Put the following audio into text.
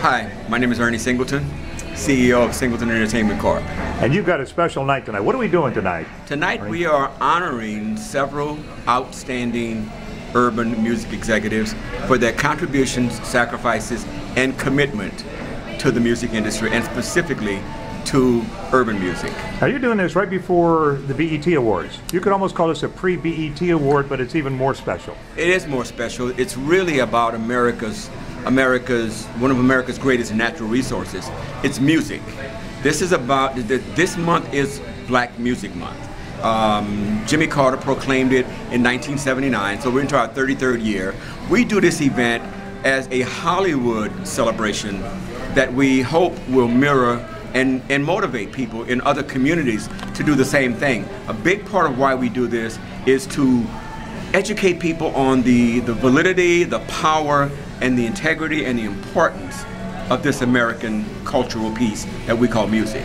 Hi, my name is Ernie Singleton, CEO of Singleton Entertainment Corp. And you've got a special night tonight. What are we doing tonight? Tonight we are honoring several outstanding urban music executives for their contributions, sacrifices, and commitment to the music industry and specifically to urban music. Now you're doing this right before the BET Awards. You could almost call this a pre-BET award, but it's even more special. It is more special. It's really about America's America's one of America's greatest natural resources. It's music. This is about this month is Black Music Month. Um, Jimmy Carter proclaimed it in 1979, so we're into our 33rd year. We do this event as a Hollywood celebration that we hope will mirror and, and motivate people in other communities to do the same thing. A big part of why we do this is to educate people on the, the validity, the power, and the integrity and the importance of this American cultural piece that we call music.